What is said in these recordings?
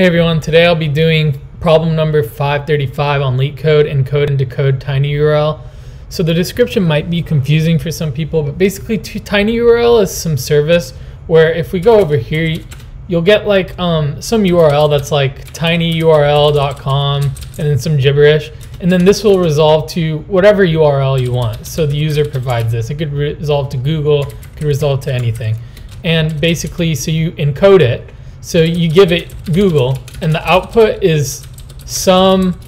Hey everyone, today I'll be doing problem number 535 on LeetCode, encode and decode tinyURL. So the description might be confusing for some people, but basically tinyURL is some service where if we go over here, you'll get like um, some URL that's like tinyurl.com and then some gibberish. And then this will resolve to whatever URL you want. So the user provides this. It could resolve to Google, could resolve to anything. And basically, so you encode it, so you give it Google, and the output is some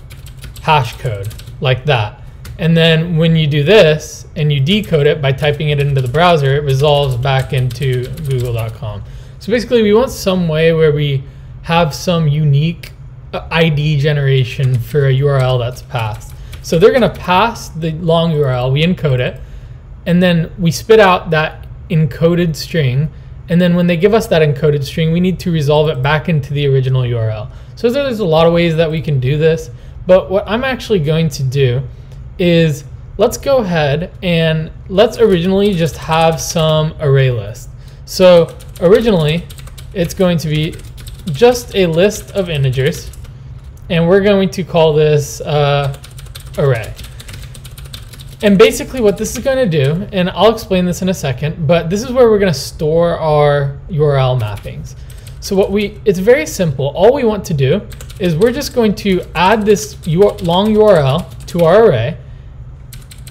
hash code like that. And then when you do this and you decode it by typing it into the browser, it resolves back into google.com. So basically, we want some way where we have some unique uh, ID generation for a URL that's passed. So they're going to pass the long URL, we encode it, and then we spit out that encoded string and then when they give us that encoded string, we need to resolve it back into the original URL. So there's a lot of ways that we can do this, but what I'm actually going to do is let's go ahead and let's originally just have some array list. So originally it's going to be just a list of integers and we're going to call this uh, array. And basically what this is going to do, and I'll explain this in a second, but this is where we're going to store our URL mappings. So what we, it's very simple. All we want to do is we're just going to add this long URL to our array.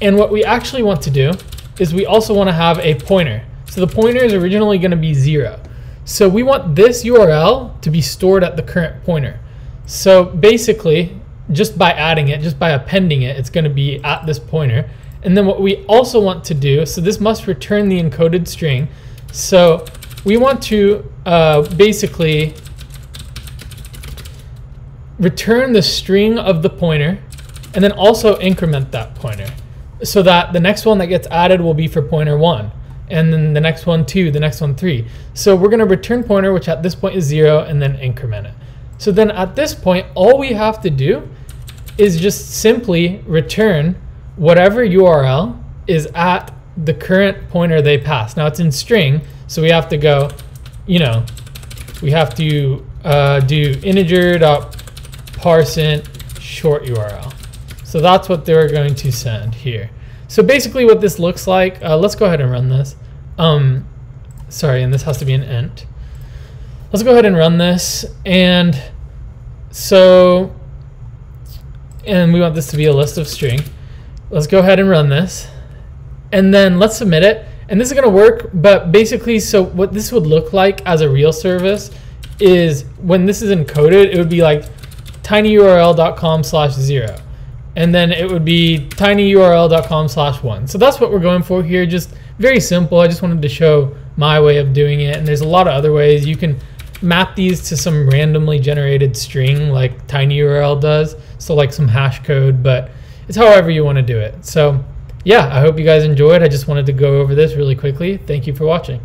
And what we actually want to do is we also want to have a pointer. So the pointer is originally going to be zero. So we want this URL to be stored at the current pointer. So basically, just by adding it, just by appending it, it's going to be at this pointer. And then what we also want to do, so this must return the encoded string. So we want to uh, basically return the string of the pointer and then also increment that pointer so that the next one that gets added will be for pointer one and then the next one two, the next one three. So we're gonna return pointer, which at this point is zero and then increment it. So then at this point, all we have to do is just simply return whatever URL is at the current pointer they pass. Now it's in string, so we have to go, you know, we have to uh, do integer dot parseInt short URL. So that's what they're going to send here. So basically what this looks like, uh, let's go ahead and run this. Um, sorry, and this has to be an int. Let's go ahead and run this. And so, and we want this to be a list of string. Let's go ahead and run this. And then let's submit it. And this is going to work, but basically, so what this would look like as a real service is when this is encoded, it would be like tinyurl.com slash zero. And then it would be tinyurl.com slash one. So that's what we're going for here. Just very simple. I just wanted to show my way of doing it. And there's a lot of other ways. You can map these to some randomly generated string like tinyurl does. So like some hash code, but it's however you want to do it. So yeah, I hope you guys enjoyed. I just wanted to go over this really quickly. Thank you for watching.